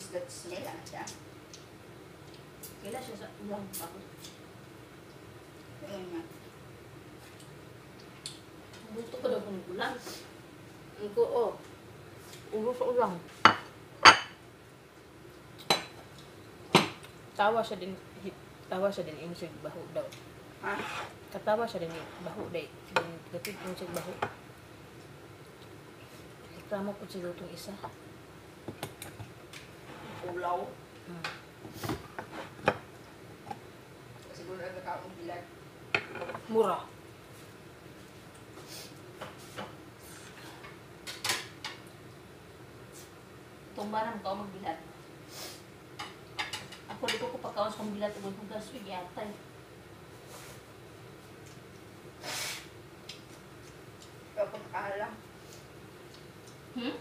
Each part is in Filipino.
is that smell ah, siya. Kila siya sa ulang bakit. Ayun nga. Buto ko daw kung ulang. Ang ko, oh. Ulo sa ulang. Tawa siya din, tawa siya din insig baho daw. Ha? Katawa siya din baho day. Gatid insig baho. Reklamo po siguro itong isa. Ulaw. Hmm. Siguro nagkakaong bilag. Mura. Tumbaran ka magbilat. Ako di ko ko pagkawas kong bilat ug kung gaswig yatay. Kapag alam. Hmm?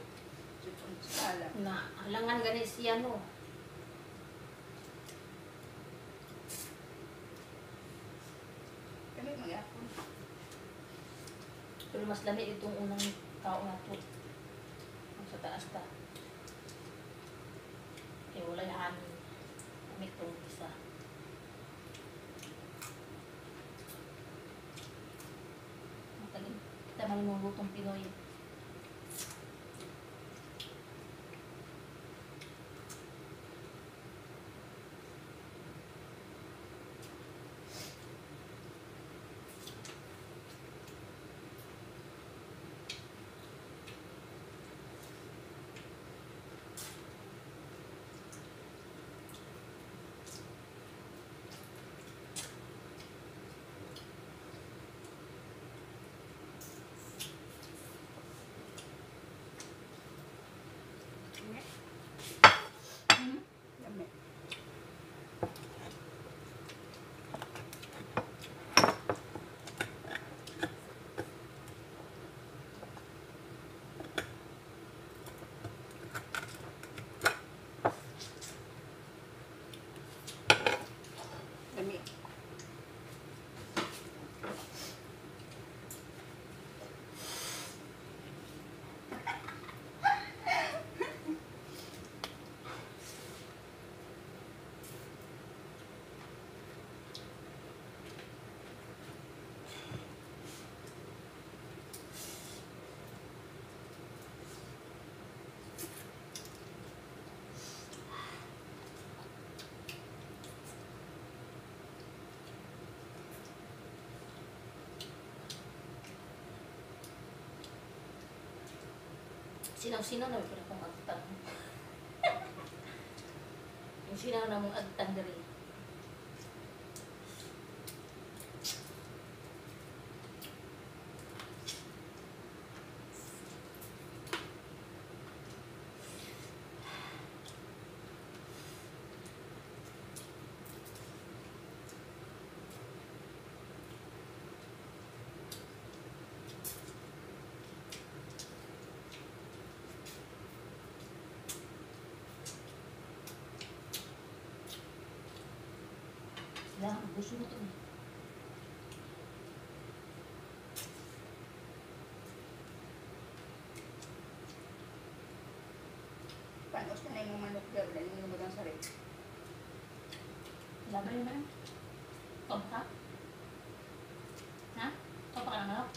Sipon sa alam. Na, halangan gani siya no. Kami magyapon. Pero mas lami itong unang tao na to. Sa taas ta. Kaya wala yung amin. Kami itong isa. Matagal. Kita man yung lutong Pinoy. Sinaw-sinaw na wala kong agtang. Yung sinaw na mong agtang diri. Sila, ang gusto mo to. eh. Panos na yung manok daw. Dali mo ng sarit. Laban yun ba? Tom ka? Ha? Tom pa ka ng manok?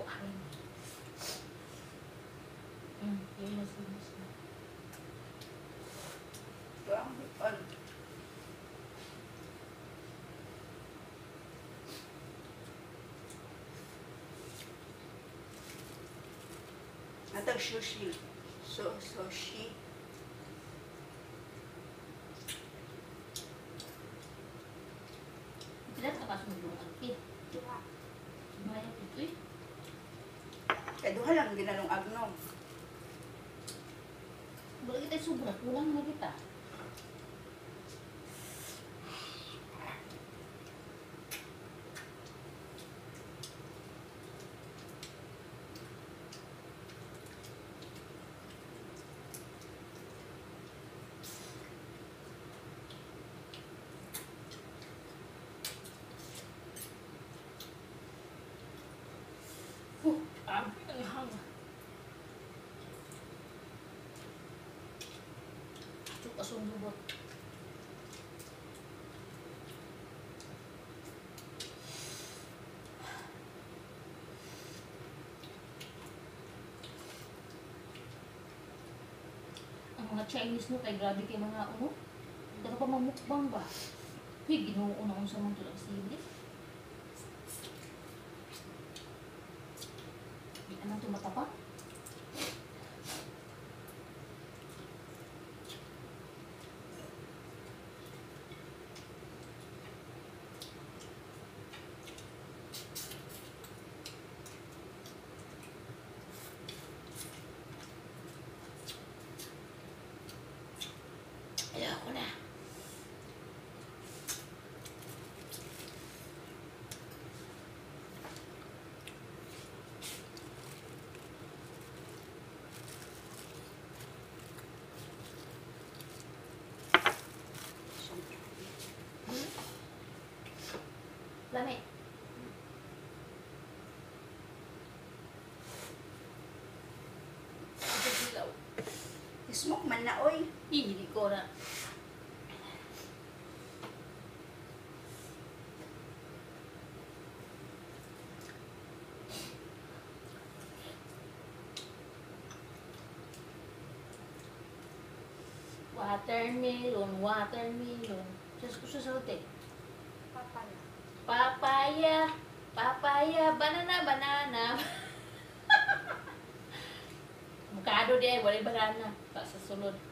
Wah. Hmm, yun na siya. Ito ang hipon. Hatag sushi. So, sushi. Sila nakasundo ang kit. Maya ito eh. Kaya duha lang ginalong agnog. Wala kita sobra. Kulang na kita. Asundo ba? Ang mga Chinese no, kay grabe kay mga ano, dara pa mamukbang ba? Huy, ginuuna ko sa mga tulang sili. Di ka nang tumatapa. Ayoko na. Lami. Ito dilaw. Na, oy. Hindi ko na. Watermelon, watermelon. Diyos ko sa saute. Papala. Papaya, papaya, banana, banana. Mukado di ay, wala banana. Pa sa.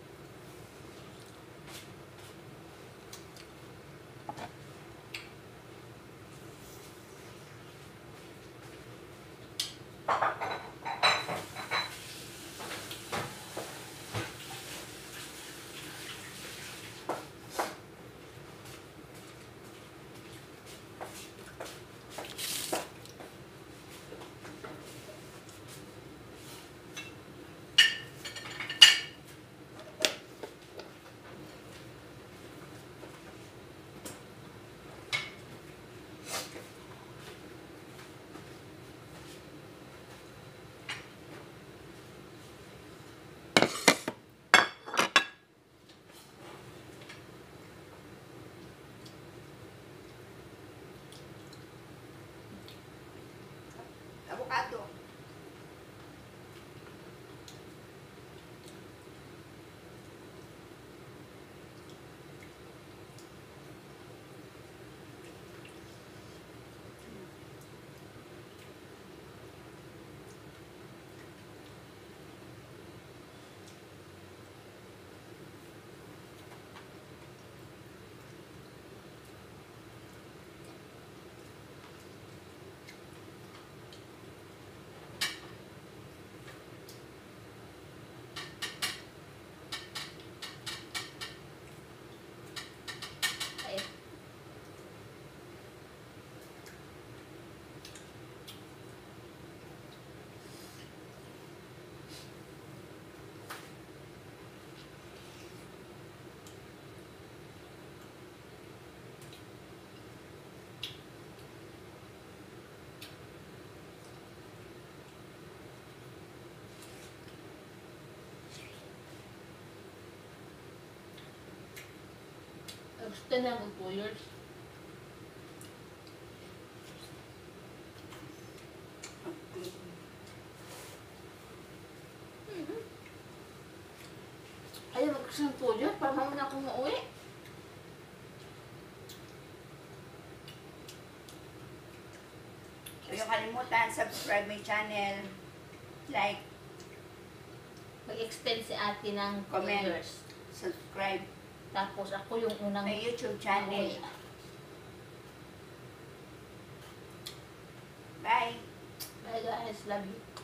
Gusto na ako 2 years. Ayaw mag-isang 2 years para mamuna akong mauwi. Huwag yung kalimutan, subscribe my channel. Like, Mag-extend si ate ng Comment. Subscribe. Tapos ako yung unang May YouTube channel. Ako, Bye. Bye guys, love you.